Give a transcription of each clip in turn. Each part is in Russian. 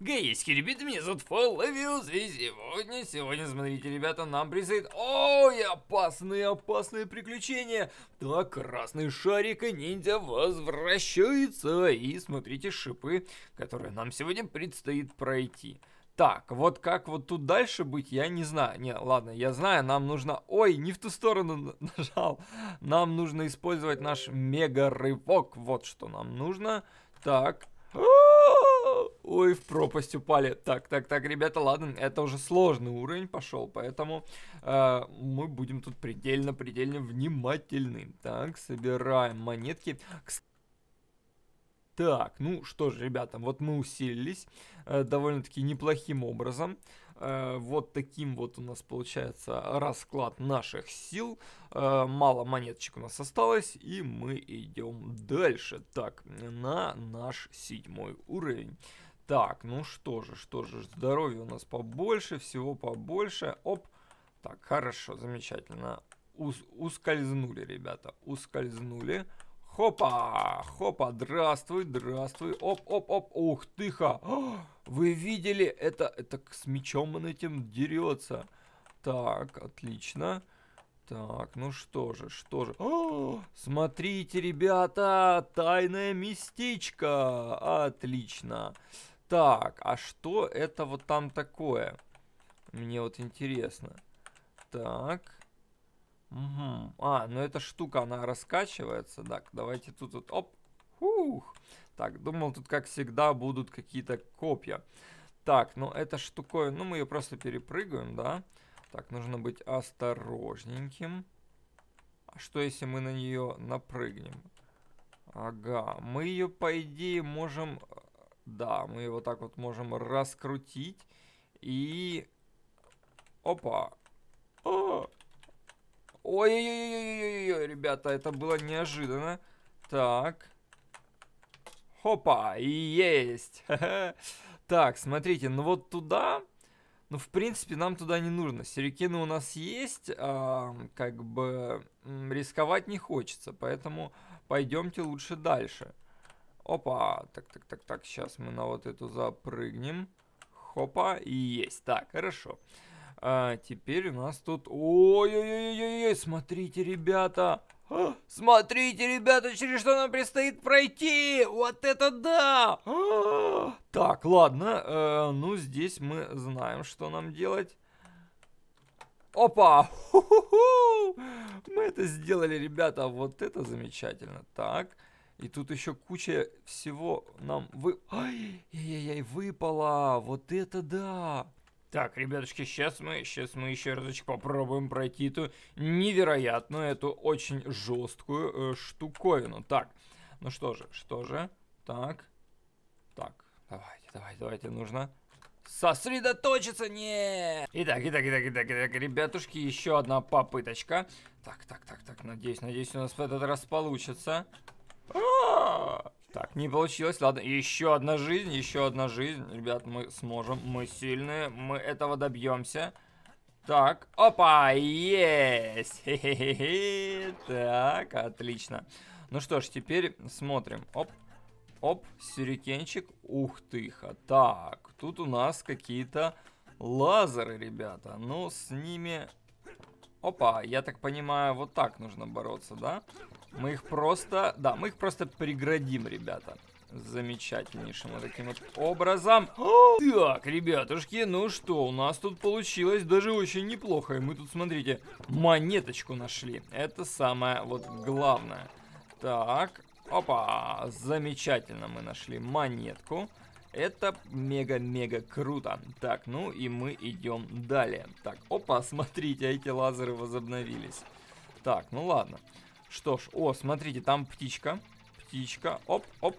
Гейски, ребята, меня зовут Фоллавиус, и сегодня, сегодня, смотрите, ребята, нам предстоит... Ой, опасные, опасные приключения! Так, красный шарик и ниндзя возвращается, и смотрите шипы, которые нам сегодня предстоит пройти. Так, вот как вот тут дальше быть, я не знаю. Не, ладно, я знаю, нам нужно... Ой, не в ту сторону нажал. Нам нужно использовать наш мега-рывок. Вот что нам нужно. Так. Ой, в пропасть упали. Так, так, так, ребята, ладно, это уже сложный уровень пошел, поэтому э, мы будем тут предельно-предельно внимательны. Так, собираем монетки. Так, ну что же, ребята, вот мы усилились э, довольно-таки неплохим образом. Э, вот таким вот у нас получается расклад наших сил. Э, мало монеточек у нас осталось, и мы идем дальше. Так, на наш седьмой уровень. Так, ну что же, что же, здоровья у нас побольше, всего побольше. Оп, так, хорошо, замечательно. Ус ускользнули, ребята, ускользнули. Хопа! Хопа! Здравствуй, здравствуй. Оп, оп, оп. Ух ты-ха! Вы видели? Это, это с мечом он этим дерется. Так, отлично. Так, ну что же, что же. О, смотрите, ребята, тайное местечко. Отлично. Так, а что это вот там такое? Мне вот интересно. Так. Угу. А, ну эта штука, она раскачивается. Так, давайте тут вот, оп. Ух. Так, думал, тут, как всегда, будут какие-то копья. Так, ну эта штука, ну мы ее просто перепрыгаем, да? Так, нужно быть осторожненьким. А что, если мы на нее напрыгнем? Ага, мы ее, по идее, можем... Да, мы вот так вот можем раскрутить. И... Опа! О! Ой-ой-ой-ой-ой, ребята, это было неожиданно. Так. Хопа, есть. Так, смотрите, ну вот туда... Ну, в принципе, нам туда не нужно. Сюрикены у нас есть, а, как бы рисковать не хочется, поэтому пойдемте лучше дальше. Опа, так, так, так, так, сейчас мы на вот эту запрыгнем. Хопа, и есть. Так, хорошо. А, теперь у нас тут... Ой-ой-ой-ой-ой, смотрите, ребята. А, смотрите, ребята, через что нам предстоит пройти. Вот это да. А, так, ладно. Э, ну, здесь мы знаем, что нам делать. Опа! Ху-ху-ху! Мы это сделали, ребята. Вот это замечательно. Так. И тут еще куча всего нам вы... Ай-яй-яй, выпало. Вот это да. Так, ребятушки, сейчас мы, сейчас мы еще разочек попробуем пройти эту невероятную, эту очень жесткую э, штуковину. Так, ну что же, что же? Так, так, давайте, давайте, давайте, нужно сосредоточиться, не. Итак, итак, итак, итак, итак, ребятушки, еще одна попыточка. Так, так, так, так, надеюсь, надеюсь, у нас в этот раз получится. А! Так, не получилось. Ладно, еще одна жизнь, еще одна жизнь. Ребят, мы сможем, мы сильные, мы этого добьемся. Так, опа, есть! Хе -хе -хе. Так, отлично. Ну что ж, теперь смотрим. Оп, оп, сюрикенчик. Ух ты, ха. Так, тут у нас какие-то лазеры, ребята. Ну, с ними... Опа, я так понимаю, вот так нужно бороться, да? Мы их просто... Да, мы их просто преградим, ребята. Замечательнейшим вот таким вот образом. Так, ребятушки, ну что, у нас тут получилось даже очень неплохо. И мы тут, смотрите, монеточку нашли. Это самое вот главное. Так, опа, замечательно мы нашли монетку. Это мега-мега круто. Так, ну и мы идем далее. Так, опа, смотрите, эти лазеры возобновились. Так, ну ладно. Что ж, о, смотрите, там птичка. Птичка, оп-оп.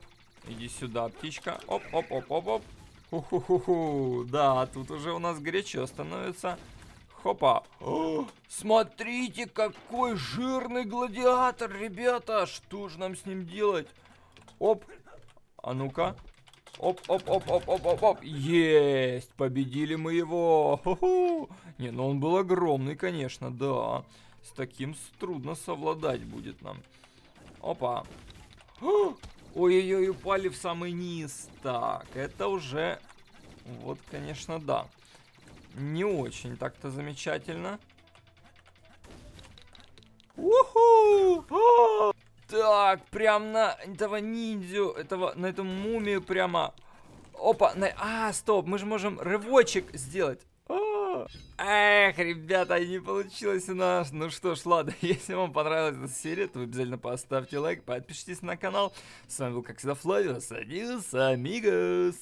Иди сюда, птичка. Оп-оп-оп-оп-оп. Ху-ху-ху-ху. Да, тут уже у нас горячо становится. Хопа. О, смотрите, какой жирный гладиатор, ребята. Что же нам с ним делать? Оп. А ну-ка. Оп-оп-оп-оп-оп-оп-оп. Есть, победили мы его. Ху -ху. Не, ну он был огромный, конечно, да. С таким трудно совладать будет нам. Опа. Ой-ой-ой, упали в самый низ. Так, это уже вот, конечно, да. Не очень так-то замечательно. Уху! Так, прям на этого ниндзю, этого, на эту мумию прямо... Опа, на... а, стоп, мы же можем рывочек сделать. А! Эх, ребята, не получилось у нас. Ну что ж, ладно, если вам понравилась эта серия, то обязательно поставьте лайк, подпишитесь на канал. С вами был, как всегда, Флавиус. Адиос, амигос.